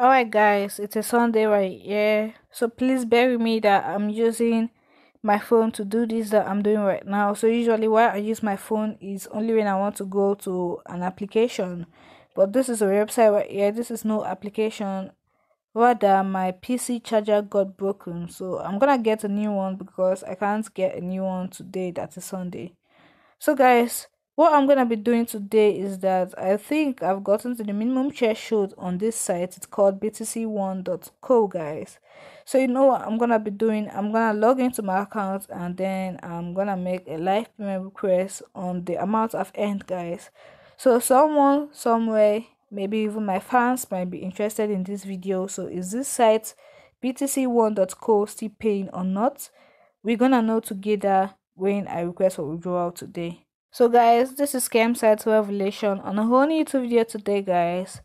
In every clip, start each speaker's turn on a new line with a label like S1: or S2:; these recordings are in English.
S1: Alright guys, it's a Sunday right here. So please bear with me that I'm using my phone to do this that I'm doing right now. So usually why I use my phone is only when I want to go to an application. But this is a website right here. This is no application. Rather, my PC charger got broken. So I'm gonna get a new one because I can't get a new one today. That's a Sunday. So guys, what I'm gonna be doing today is that I think I've gotten to the minimum threshold on this site. It's called btcone.co, guys. So you know what I'm gonna be doing? I'm gonna log into my account and then I'm gonna make a live payment request on the amount I've earned, guys. So someone somewhere, maybe even my fans might be interested in this video. So is this site btcone.co still paying or not? We're gonna know together when I request for withdrawal today. So guys, this is Scam Site Revelation on a whole new YouTube video today guys.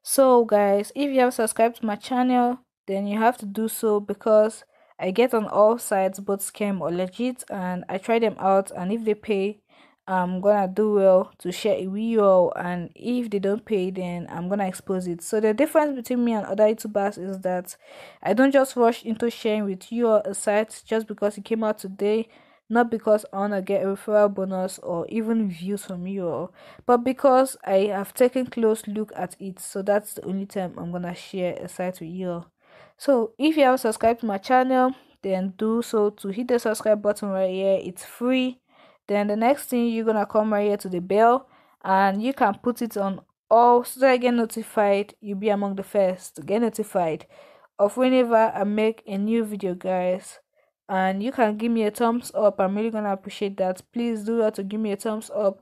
S1: So guys, if you have subscribed to my channel, then you have to do so because I get on all sites both scam or legit and I try them out and if they pay, I'm gonna do well to share it with you all and if they don't pay then I'm gonna expose it. So the difference between me and other YouTubers is that I don't just rush into sharing with you a site just because it came out today not because I want to get a referral bonus or even views from you all, but because I have taken close look at it. So that's the only time I'm gonna share a site with you all. So if you have subscribed to my channel, then do so to hit the subscribe button right here. It's free. Then the next thing you're gonna come right here to the bell and you can put it on all so that I get notified. You'll be among the first to get notified of whenever I make a new video guys and you can give me a thumbs up. I'm really gonna appreciate that. Please do that to give me a thumbs up.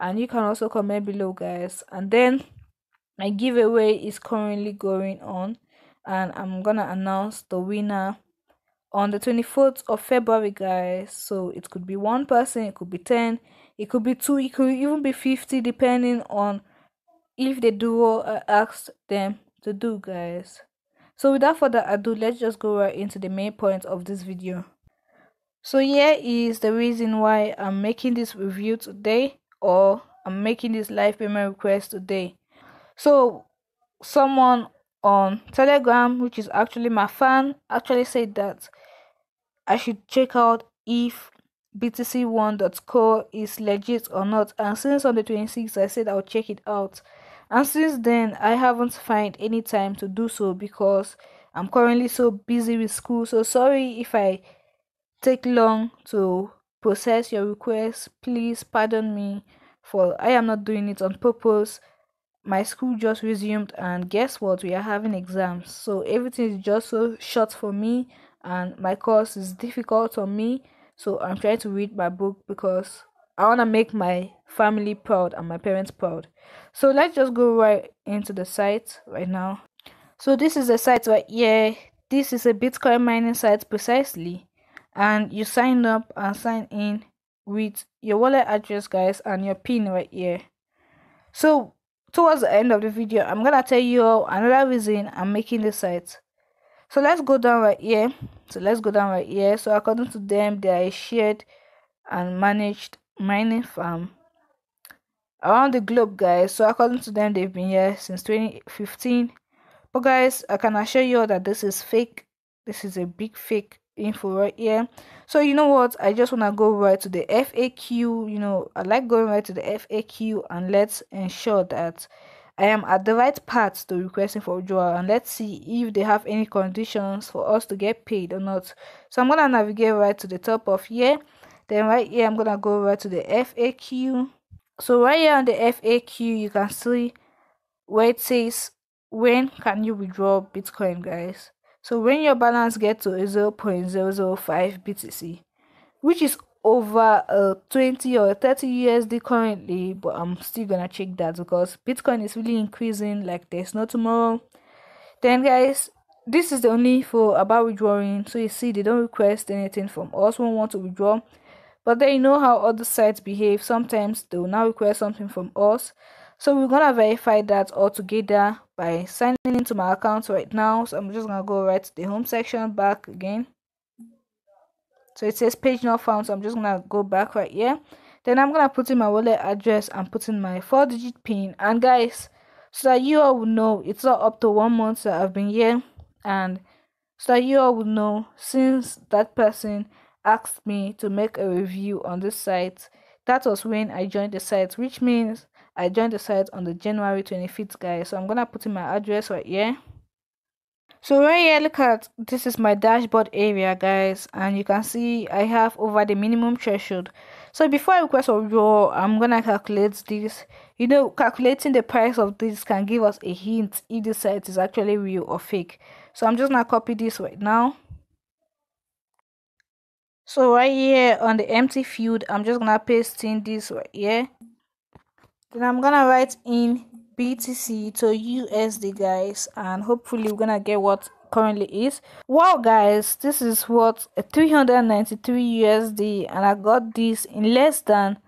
S1: And you can also comment below guys. And then my giveaway is currently going on. And i'm gonna announce the winner on the 24th of february guys. So it could be one person it could be 10 it could be two it could even be 50 depending on if they do what i asked them to do guys so without further ado let's just go right into the main point of this video. So here is the reason why i'm making this review today or i'm making this live payment request today. So someone on telegram which is actually my fan actually said that i should check out if btcone.co is legit or not. And since on the 26th i said i'll check it out and since then i haven't found any time to do so because i'm currently so busy with school. So sorry if i take long to process your request. Please pardon me for i am not doing it on purpose. My school just resumed and guess what? We are having exams. So everything is just so short for me and my course is difficult on me. So i'm trying to read my book because I want to make my family proud and my parents proud. So let's just go right into the site right now. So this is the site right here. This is a Bitcoin mining site precisely. And you sign up and sign in with your wallet address guys and your pin right here. So towards the end of the video, I'm going to tell you another reason I'm making this site. So let's go down right here. So let's go down right here. So according to them, they are shared and managed mining farm. Around the globe guys so according to them they've been here since 2015 but guys i can assure you that this is fake. This is a big fake info right here. So you know what? I just want to go right to the faq you know i like going right to the faq and let's ensure that i am at the right path to requesting for withdrawal. And let's see if they have any conditions for us to get paid or not. So i'm gonna navigate right to the top of here then right here i'm gonna go over to the faq so right here on the faq you can see where it says when can you withdraw bitcoin guys? So when your balance gets to 0.005 btc which is over uh, 20 or 30 usd currently but i'm still gonna check that because bitcoin is really increasing like there's no tomorrow. Then guys this is the only info about withdrawing. So you see they don't request anything from us. When we want to withdraw but they know how other sites behave. Sometimes they will now request something from us. So we're gonna verify that all together by signing into my account right now. So I'm just gonna go right to the home section back again. So it says page not found. So I'm just gonna go back right here. Then I'm gonna put in my wallet address and put in my four digit pin. And guys, so that you all will know it's not up to one month that I've been here and so that you all will know since that person asked me to make a review on this site. That was when I joined the site which means I joined the site on the January 25th guys. So I'm gonna put in my address right here. So right here look at this is my dashboard area guys and you can see I have over the minimum threshold. So before I request a draw I'm gonna calculate this. You know calculating the price of this can give us a hint if the site is actually real or fake. So I'm just gonna copy this right now so right here on the empty field i'm just gonna paste in this right here then i'm gonna write in btc to usd guys and hopefully we're gonna get what currently is. Wow guys this is what 393 usd and i got this in less than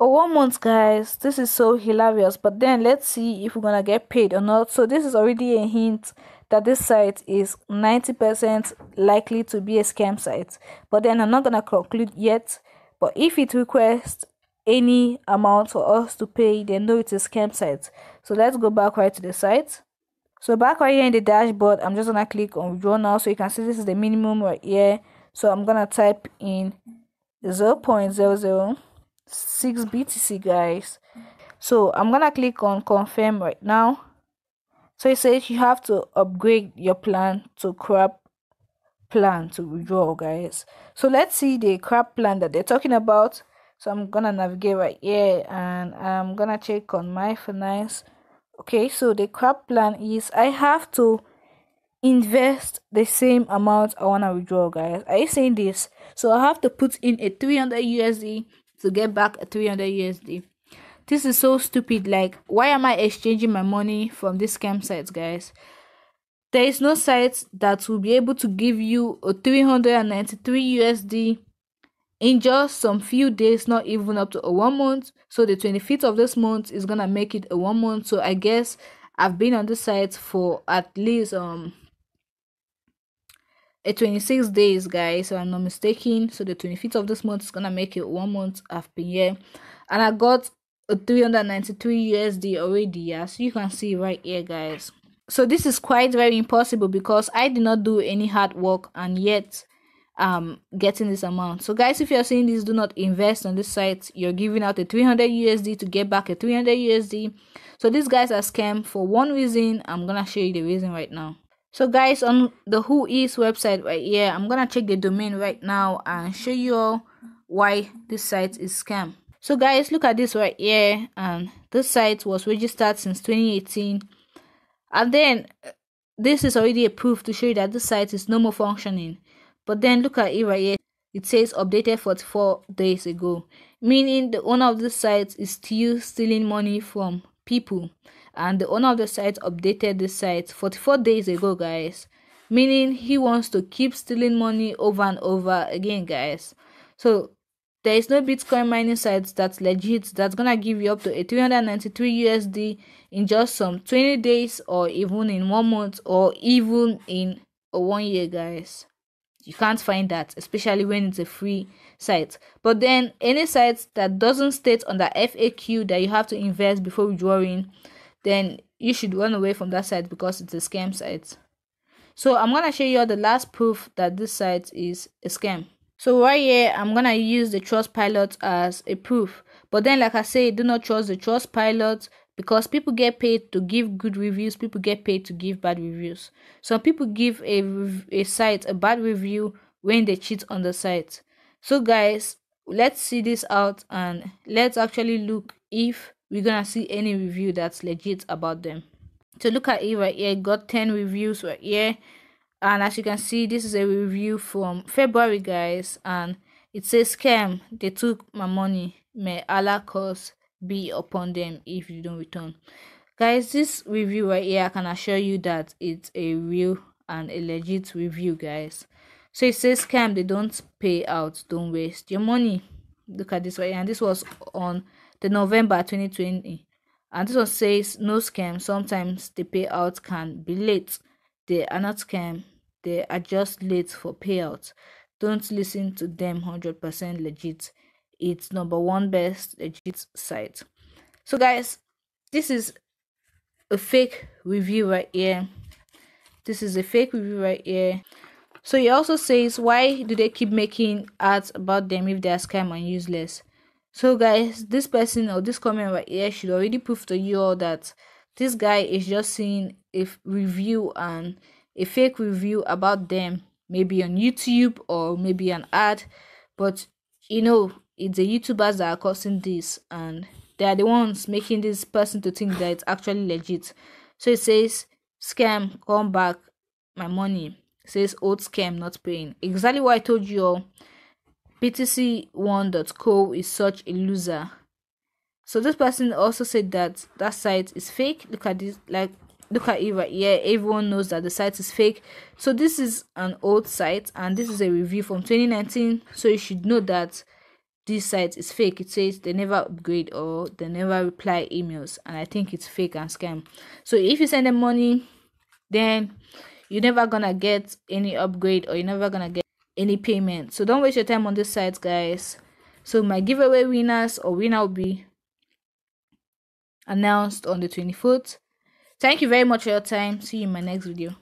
S1: a one month guys this is so hilarious but then let's see if we're gonna get paid or not so this is already a hint that this site is 90% likely to be a scam site. But then I'm not to conclude yet. But if it requests any amount for us to pay, then know it's a scam site. So let's go back right to the site. So back right here in the dashboard, I'm just to click on withdraw now. So you can see this is the minimum right here. So I'm to type in 0 0.006 BTC guys. So I'm to click on confirm right now so it says you have to upgrade your plan to crap plan to withdraw, guys. So let's see the crap plan that they're talking about. So I'm gonna navigate right here and I'm gonna check on my finance. Okay, so the crap plan is I have to invest the same amount I wanna withdraw, guys. Are you saying this? So I have to put in a 300 USD to get back 300 USD. This is so stupid. Like, why am I exchanging my money from these scam guys? There is no site that will be able to give you a 393 USD in just some few days, not even up to a one month. So the 25th of this month is gonna make it a one month. So I guess I've been on this site for at least um a 26 days guys so i'm not mistaken. So the 25th of this month is gonna make it one month i've been here. And i got a 393 USD already as you can see right here guys. So this is quite very impossible because I did not do any hard work and yet um getting this amount. So guys if you're seeing this do not invest on this site. You're giving out a 300 USD to get back a 300 USD so these guys are scam for one reason. I'm gonna show you the reason right now so guys on the Whois website right here I'm gonna check the domain right now and show you all why this site is scam. So guys look at this right here and this site was registered since 2018 and then uh, this is already a proof to show you that this site is no more functioning. But then look at it right here it says updated 44 days ago meaning the owner of this site is still stealing money from people and the owner of the site updated the site 44 days ago guys meaning he wants to keep stealing money over and over again guys so there is no Bitcoin mining site that's legit that's gonna give you up to a 393 USD in just some 20 days or even in one month or even in one year, guys. You can't find that, especially when it's a free site. But then any site that doesn't state on the FAQ that you have to invest before withdrawing, then you should run away from that site because it's a scam site. So I'm gonna show you the last proof that this site is a scam. So right here, I'm gonna use the Trustpilot as a proof. But then, like I say, do not trust the Trustpilot because people get paid to give good reviews. People get paid to give bad reviews. Some people give a a site a bad review when they cheat on the site. So guys, let's see this out and let's actually look if we're gonna see any review that's legit about them. So look at it right here. Got 10 reviews right here. And as you can see this is a review from february guys. And it says scam they took my money. May allah cause be upon them if you don't return. Guys this review right here i can assure you that it's a real and a legit review guys. So it says scam they don't pay out. Don't waste your money. Look at this right here. And this was on the november 2020 and this one says no scam sometimes the payout can be late they are not scam they are just late for payouts. Don't listen to them 100% legit. It's number one best legit site. So guys, this is a fake review right here this is a fake review right here so he also says why do they keep making ads about them if they are scam and useless so guys this person or this comment right here should already prove to you all that this guy is just seeing a review and a fake review about them maybe on youtube or maybe an ad. But you know it's the youtubers that are causing this and they are the ones making this person to think that it's actually legit. So it says scam come back my money. It says old scam not paying. Exactly what i told you all btcone.co is such a loser. So this person also said that that site is fake. Look at this like look at it right here everyone knows that the site is fake. So this is an old site and this is a review from 2019 so you should know that this site is fake. It says they never upgrade or they never reply emails and i think it's fake and scam. So if you send them money then you're never gonna get any upgrade or you're never gonna get any payment. So don't waste your time on this site guys. So my giveaway winners or winner will be announced on the 24th thank you very much for your time. See you in my next video